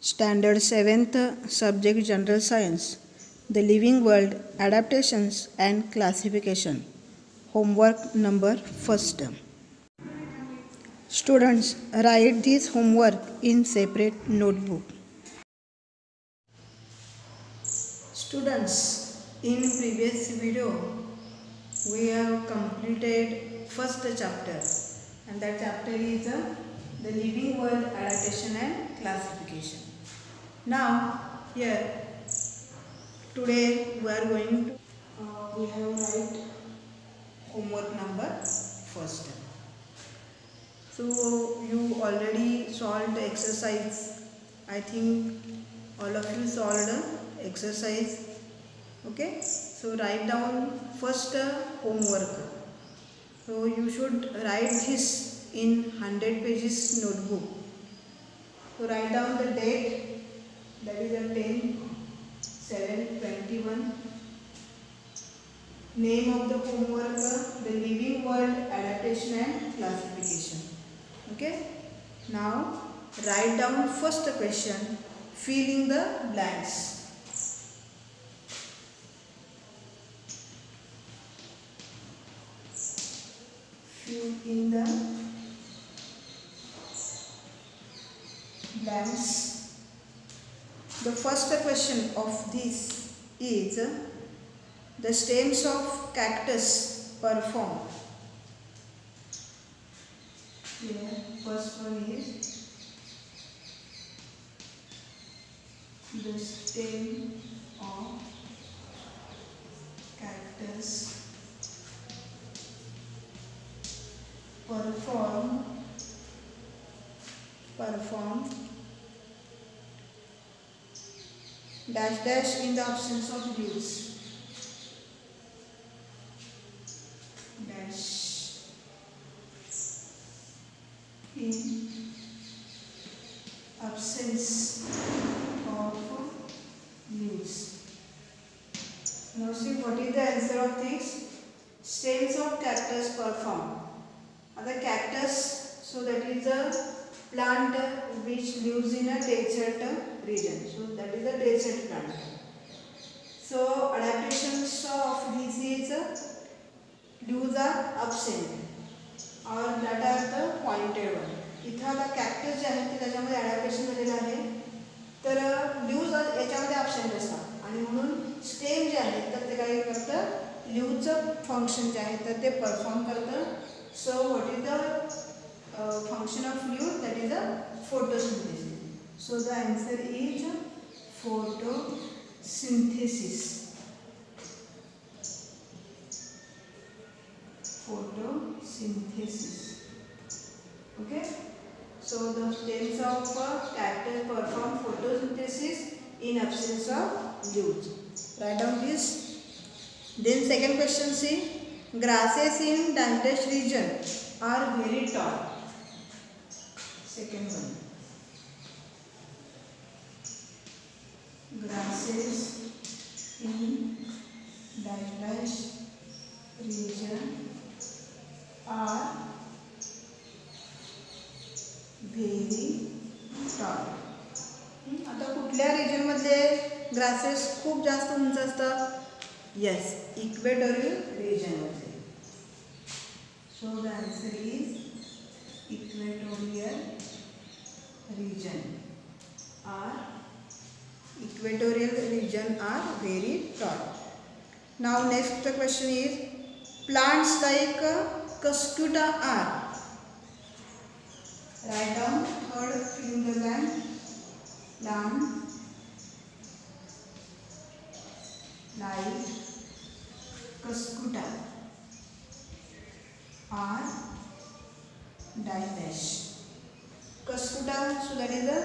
Standard 7th Subject General Science The Living World Adaptations and Classification Homework number 1st Students write this homework in separate notebook Students in previous video we have completed first chapter and that chapter is the living world adaptation and classification. Now here today we are going to uh, we have write homework number first. So you already solved exercise. I think all of you solved uh, exercise. Okay. So write down first uh, homework. So you should write this in 100 pages notebook. So write down the date that is a 10, 7, 21. Name of the homework, the living world adaptation and classification. Okay. Now write down first question filling the blanks. in the The first question of this is the stems of cactus perform. Yeah, first one is the stem of cactus perform perform dash dash in the absence of leaves. Dash in absence of leaves. Now see what is the answer of this? Stems of cactus perform. The cactus, so that is a plant which lives in a desert region. So that is a desert plant. So adaptations of these is leaves are absent or that are the pointed one. इथं आता cactus जे आहे ते त्याच्यामध्ये adaptation झालेलं आहे तर ल्यूज याच्यामध्ये option असतात आणि म्हणून स्टेम जे आहे तर ते काय करतं ल्यूजचं फंक्शन जे आहे तर ते परफॉर्म करतं so what is the function of ल्यू that is a photosynthesis So the answer is photosynthesis. Photosynthesis. Okay. So the stems of cactus perform photosynthesis in absence of leaves. Write down this. Then second question see. Grasses in Dantesh region are very tall. Second one. grasses in dialyzed region are very tall. आता कुठल्या रिजनमध्ये grasses खूप जास्त उंच असतात yes equatorial रिजनमध्ये so the answer is equatorial region are equatorial region are very tall. Now next question is plants like Cuscuta are write down third finger line plant like Cuscuta are dash dash Cuscuta so that is the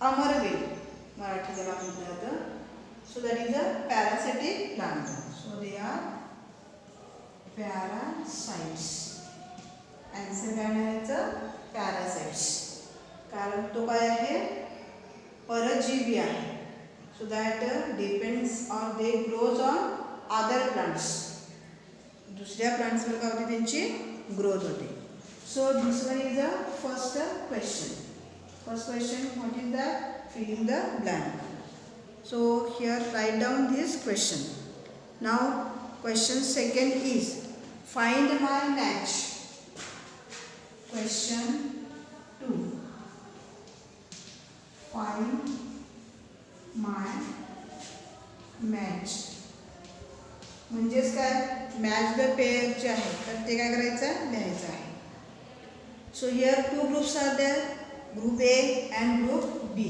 Amarvedi Marathi they are so that is a a plant so they are are answer काय म्हणायचं parasites. कारण तो काय आहे परजीवी आहे so that depends on they grows on other plants दुसऱ्या प्लांट्सवर काय होते त्यांची ग्रोथ होते so this one is a first question first question what is that fill in the blank. So here write down this question. Now question second is find my match. Question 2. Find my match. म्हणजेच काय match the pair जे आहे तर ते काय करायचं लिहायचं आहे so here two groups are there group A and group B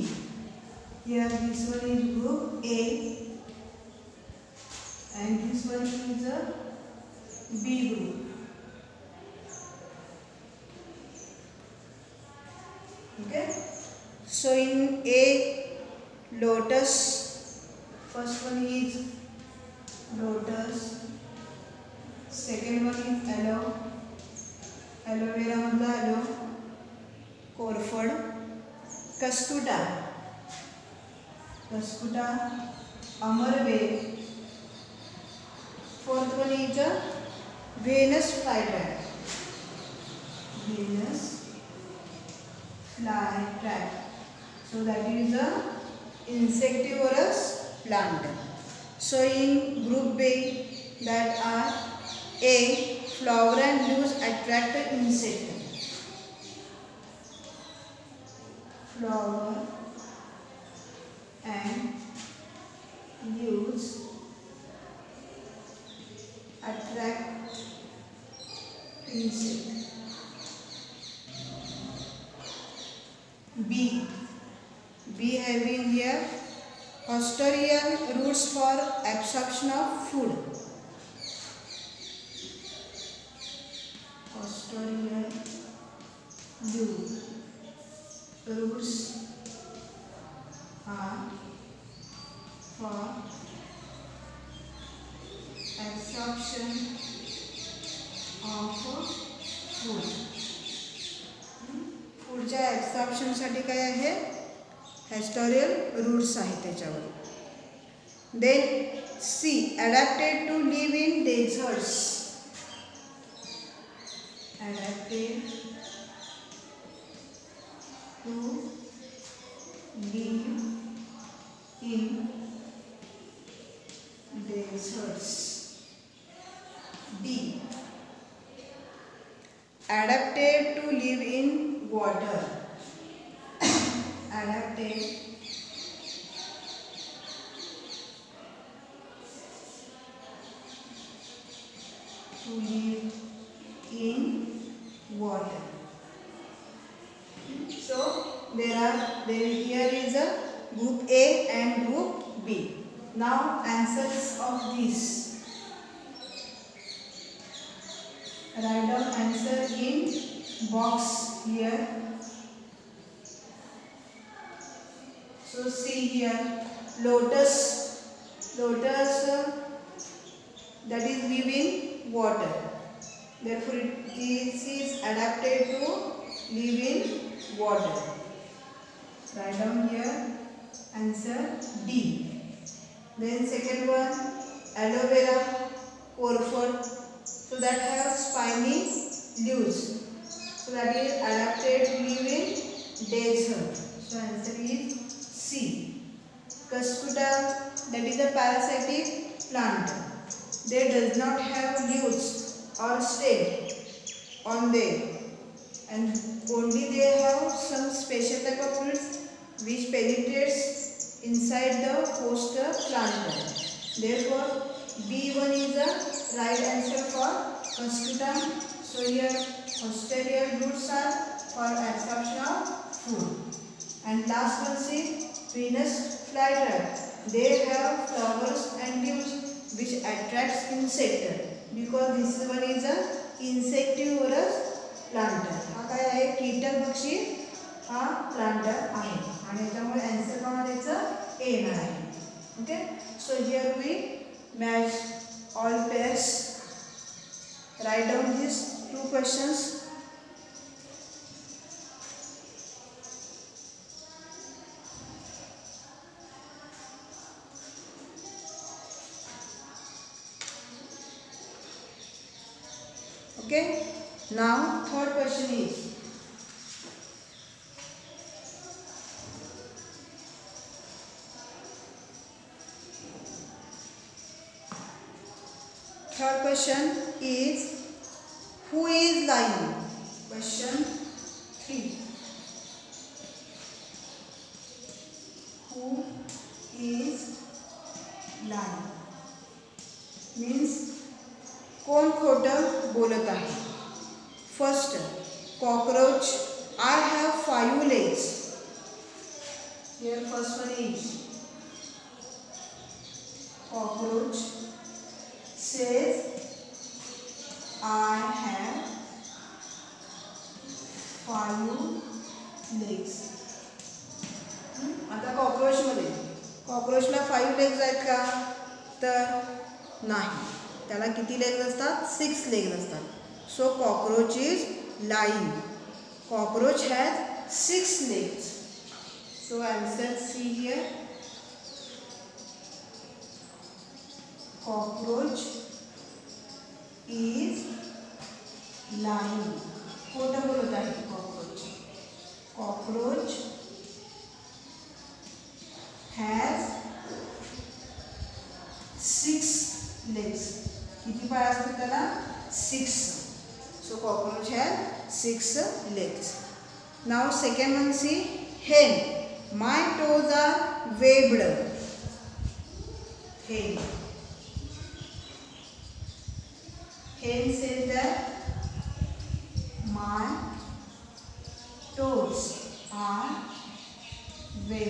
Here this one is group A and this one is a B group. Okay. So in A lotus first one is lotus second one is aloe aloe vera मतलब aloe कोरफड Cuscuta दसकुटा अमर वेग fourth one is Venus fly trap Venus fly trap so that is a insectivorous plant so in group B that are a flower and use attract insect flower and use attract insect. B. B having here posterior roots for absorption of food. Roots आहेत त्याच्यावर then C adapted to live in deserts adapted to live in deserts D adapted to live in water adapted there are there here is a group A and group B. Now answers of this. Write down answer in box here. So see here lotus lotus that is living water. Therefore it is, is adapted to live in water. Write down here. Answer B. Then second one, aloe vera, for So that have spiny leaves. So that is adapted living desert. So answer is C. Cuscuta, that is a parasitic plant. They does not have leaves or stem on them. And only they have some special type of roots. which penetrates inside the host plantum. Therefore, B1 is the right answer for coscutum. So here posterior roots are for absorption of food. And last one see Venus flytrap. They have flowers and leaves which attracts insect because this one is a insectivorous plant. हा काय आहे कीटक पक्षी हा planter आहे आणि त्यामुळे answer कोणा त्याचं येणार आहे okay so here we match all pairs write down this two questions okay now third question is question is who is lying five legs hmm, आता कॉक्रोचमध्ये कॉक्रोचला फाईव्ह लेग्ज का तो नहीं त्याला किती six legs so cockroach is lying cockroach has six legs so answer C here cockroach is lying खोटं बोलत है cockroach has six legs किती पाय असतात त्याला six so cockroach has six legs now second one C hen my toes are webbed hen hen says that my toes are web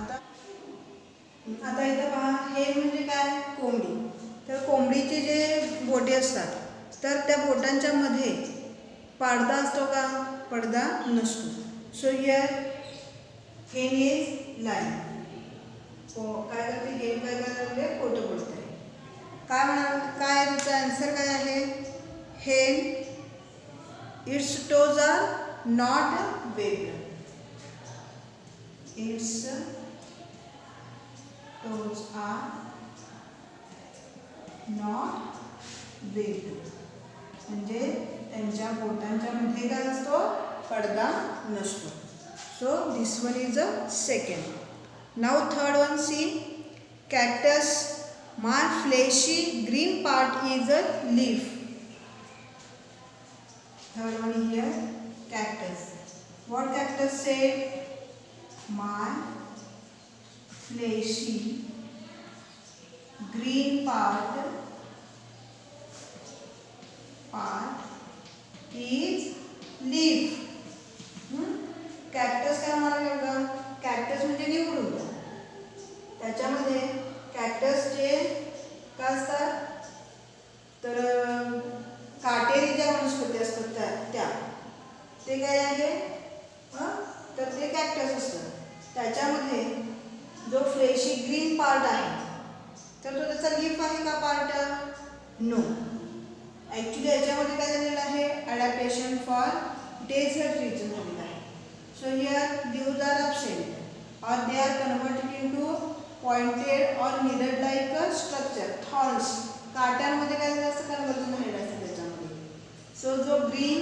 आता आता इथं पहा हे म्हणजे काय कोंबडी तर कोंबडीचे जे बोटे असतात तर त्या बोटांच्या मध्ये पडदा असतो का पडदा नसतो so here hen is lying काय करते हे काय करते फोटो म्हणजे बोलते काय म्हणा काय तुमचा आन्सर काय आहे हेन Its toes are not webbed. Its toes are not webbed. म्हणजे त्यांच्या बोटांच्या मध्ये काय असतो पडदा नसतो so this one is a second now third one C cactus my fleshy green part is a leaf Third one here, cactus. What cactus said? My fleshy green part part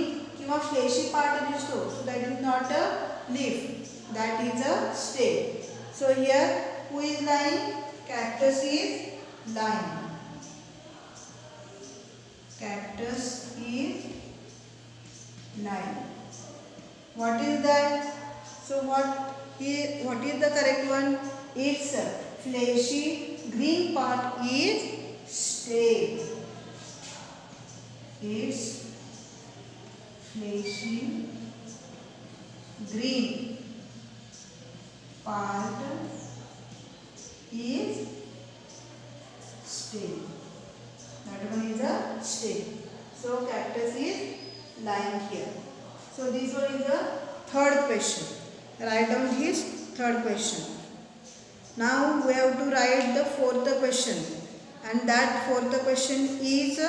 you know fleshy part is true that is not a leaf that is a stay so here who is lime cactus is nine cactus is nine what is that so what is what is the correct one it's a fleshy green part is stay it's machine green part is stem that one is a stem so cactus is lying here so this one is the third question write down his third question now we have to write the fourth question and that fourth question is uh,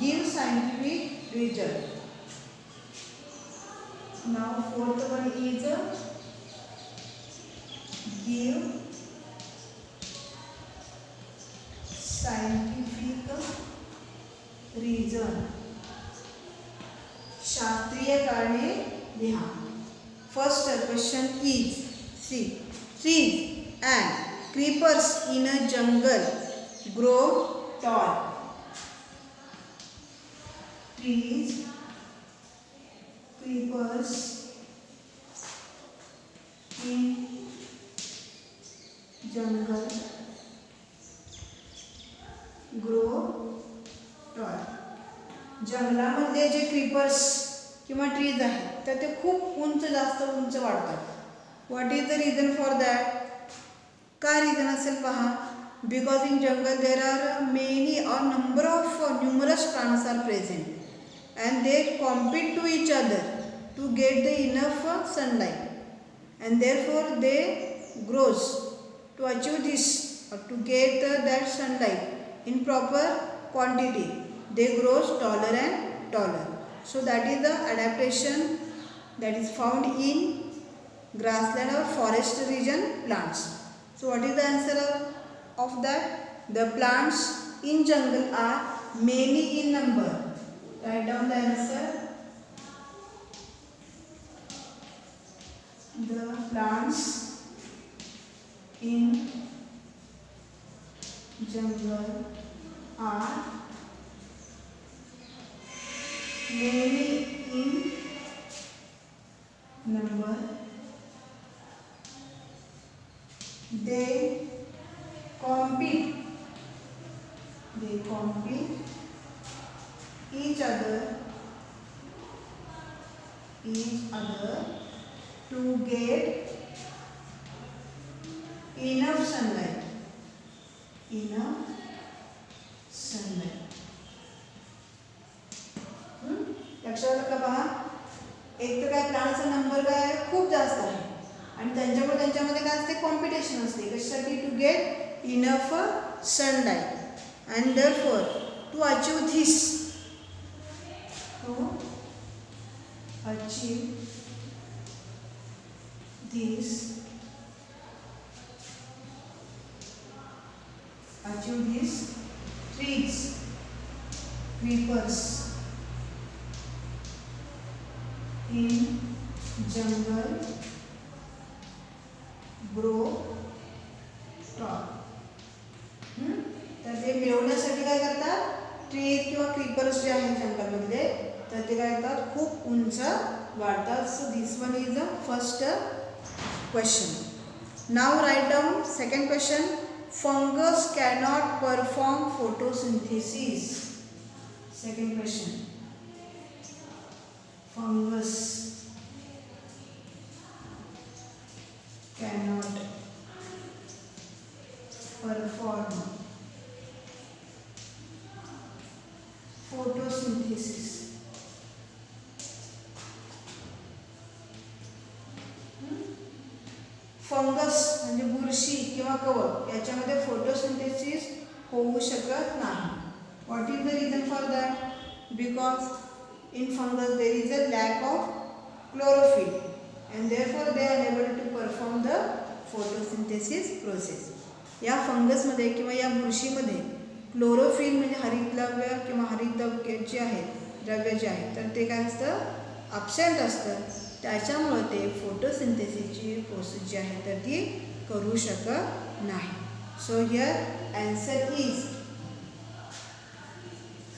give scientific result now fourth one is uh, give scientific reason शास्त्रीय कारण लिहा first question is C trees and creepers in a jungle grow tall trees papers in jungle grow tall जंगलामध्ये जे creepers किंवा trees आहेत तर ते खूप उंच जास्त उंच वाढतात what is the reason for that काय रिझन असेल पहा because in jungle there are many or number of numerous plants are present and they compete to each other to get the enough sunlight and therefore they grows to achieve this or to get that sunlight in proper quantity they grows taller and taller so that is the adaptation that is found in grassland or forest region plants so what is the answer of, of that the plants in jungle are many in number write down the answer the plants in jungle are many in number they compete they compete each other each other to get enough sunlight. Enough sunlight. लक्षात का पहा एक तर काय प्राण्याचा number काय खूप जास्त आहे आणि त्यांच्यामुळे त्यांच्यामध्ये काय असते कॉम्पिटिशन असते कशासाठी to get enough sunlight and therefore to achieve this achieve this achieve this trees creepers in jungle grow tall hmm? तर ते मिळवण्यासाठी काय करतात ट्रीज किंवा क्रिपर्स जे आहेत जंगलामधले तर ते काय करतात खूप उंच वाढतात so this one is the first question. Now write down second question. Fungus cannot perform photosynthesis. Second question. Fungus cannot perform photosynthesis. Fungus म्हणजे बुरशी किंवा कवक याच्यामध्ये फोटोसिंथेसिस होऊ शकत नाही what is the reason for that because in fungus there is a lack of chlorophyll and therefore they are able to perform the photosynthesis process या फंगसमध्ये किंवा या बुरशीमध्ये क्लोरोफिल म्हणजे हरितद्रव्य किंवा हरितद्रव्य जे आहे द्रव्य जे आहे तर ते काय असतं अपसेंट असतं त्याच्यामुळं ते फोटोसिंथेसिसची प्रोसेस जी है तो ती करू शक नहीं so here answer is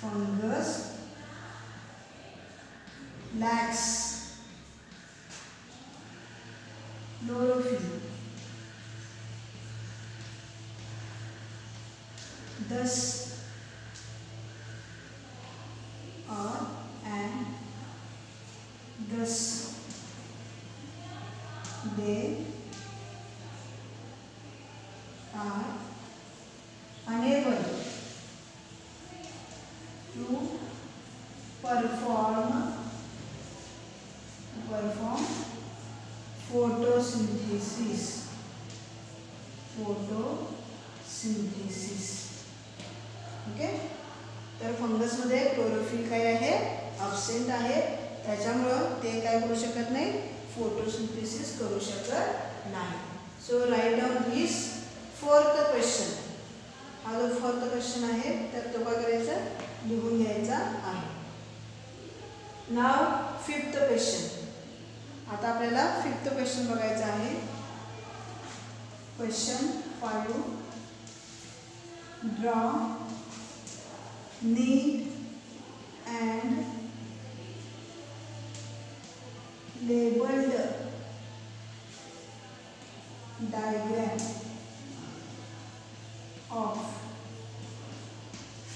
fungus lacks chlorophyll. So write down his fourth question हा जो फोर्थ क्वेश्चन आहे तर तो काय करायचा लिहून घ्यायचा आहे नाव फिफ्थ क्वेश्चन आता आपल्याला फिफ्थ क्वेश्चन बघायचा आहे question five draw neat and labelled diagram of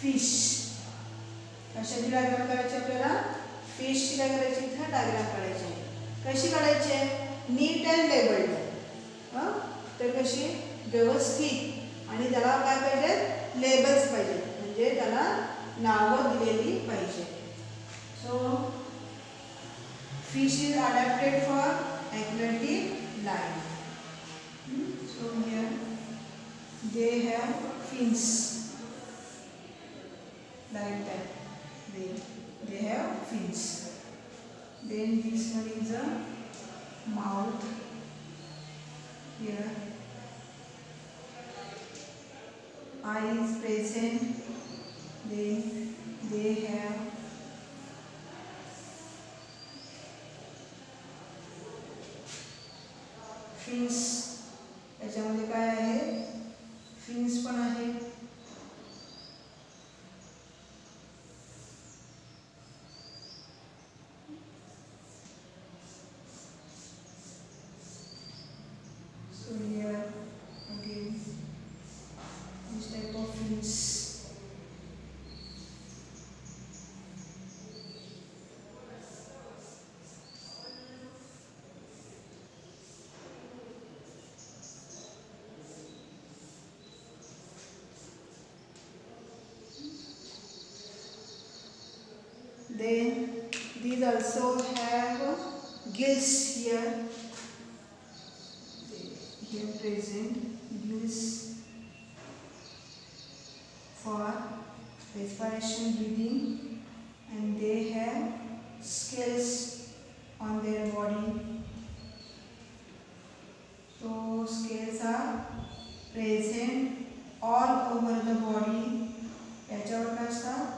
fish कशाची डायग्राम करायची आपल्याला फिशची काय करायची इथं डायग्राम काढायची कशी काढायची आहे नीट अँड लेबल्ड तर कशी व्यवस्थित आणि त्याला काय पाहिजे लेबल्स पाहिजे म्हणजे त्याला नावं दिलेली पाहिजे so fish is adapted for ॲक्युरेटी life So here they have fins like that. They, they have fins. Then this one is a mouth here. eyes present. Then they have fins 我们该 Then these also have gills here. Here present gills for respiration breathing and they have scales on their body. So scales are present all over the body. Catch out, catch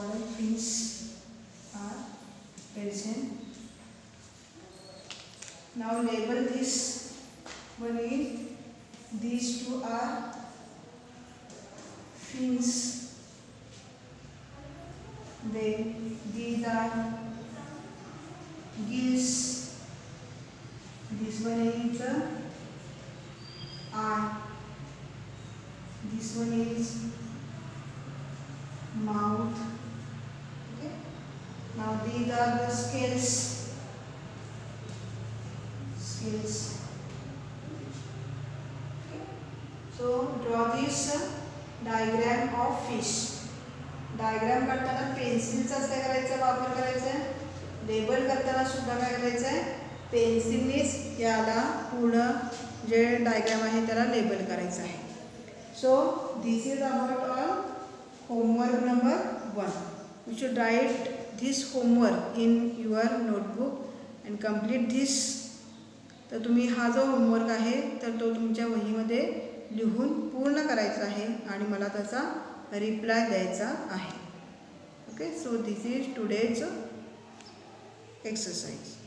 all are present. Now label this one is these two are fins. Then these are gills. This one is the eye. Ah, this one is skills skills okay. so draw this of uh, diagram of fish diagram पेन्सिलचाच काय करायचा वापर करायचा आहे label करताना सुद्धा काय करायचं आहे पेन्सिलनेच याला पूर्ण जे डायग्राम आहे त्याला लेबल करायचं आहे so this is about a homework number one you should write this homework in your notebook and complete this तर तुम्ही हा जो होमवर्क आहे तर तो तुमच्या वहीमध्ये लिहून पूर्ण करायचा आहे आणि मला त्याचा रिप्लाय द्यायचा आहे okay so this is today's exercise